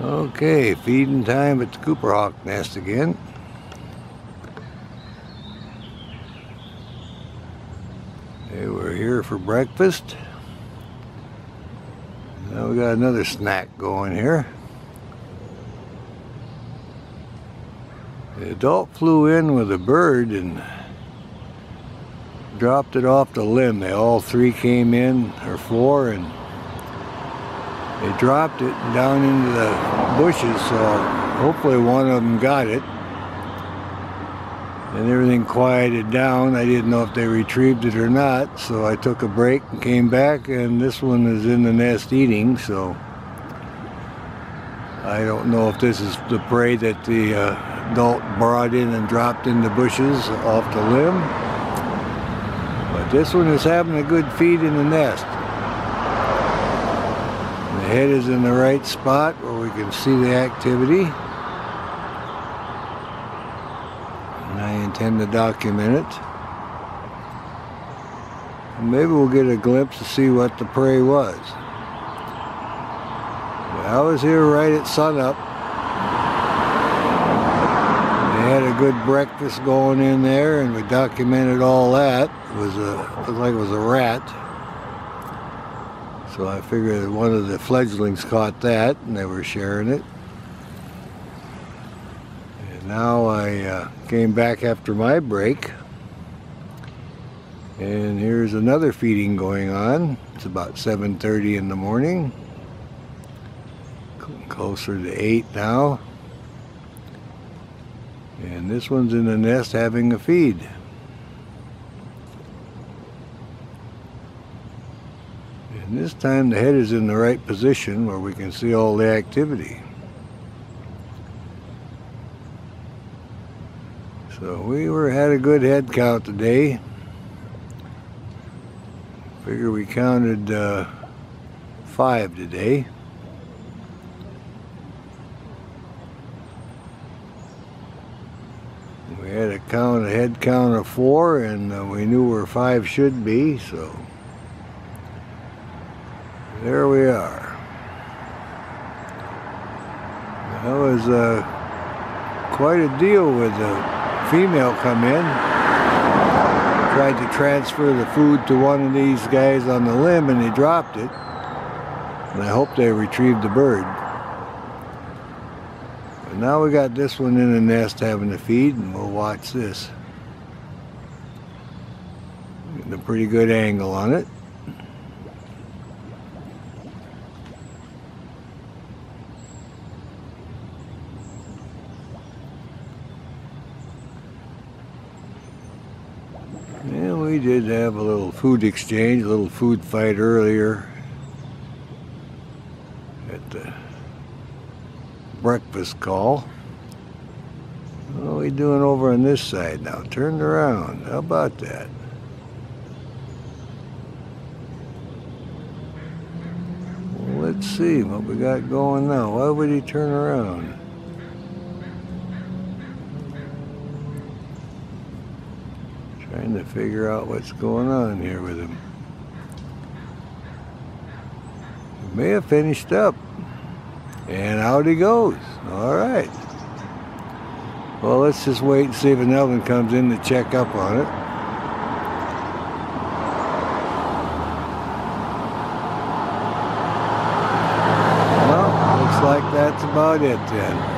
Okay, feeding time at the Cooper Hawk nest again. They were here for breakfast. Now we got another snack going here. The adult flew in with a bird and dropped it off the limb. They all three came in, or four, and they dropped it down into the bushes, so hopefully one of them got it. And everything quieted down. I didn't know if they retrieved it or not, so I took a break and came back, and this one is in the nest eating, so I don't know if this is the prey that the uh, adult brought in and dropped in the bushes off the limb. But this one is having a good feed in the nest. The head is in the right spot where we can see the activity. And I intend to document it. And maybe we'll get a glimpse to see what the prey was. I was here right at sunup. They had a good breakfast going in there and we documented all that. It was a, looked like it was a rat. So I figured one of the fledglings caught that and they were sharing it. And now I uh, came back after my break. And here's another feeding going on. It's about 7.30 in the morning. Closer to 8 now. And this one's in the nest having a feed. And this time the head is in the right position where we can see all the activity. So we were had a good head count today. Figure we counted uh, five today. We had a count, a head count of four, and uh, we knew where five should be, so there we are. That was uh, quite a deal with the female come in. Tried to transfer the food to one of these guys on the limb and they dropped it. And I hope they retrieved the bird. But now we got this one in the nest having a feed and we'll watch this. Getting a pretty good angle on it. And we did have a little food exchange, a little food fight earlier at the breakfast call. What are we doing over on this side now? Turned around. How about that? Well, let's see what we got going now. Why would he turn around? Trying to figure out what's going on here with him. He may have finished up. And out he goes. All right. Well, let's just wait and see if another one comes in to check up on it. Well, looks like that's about it then.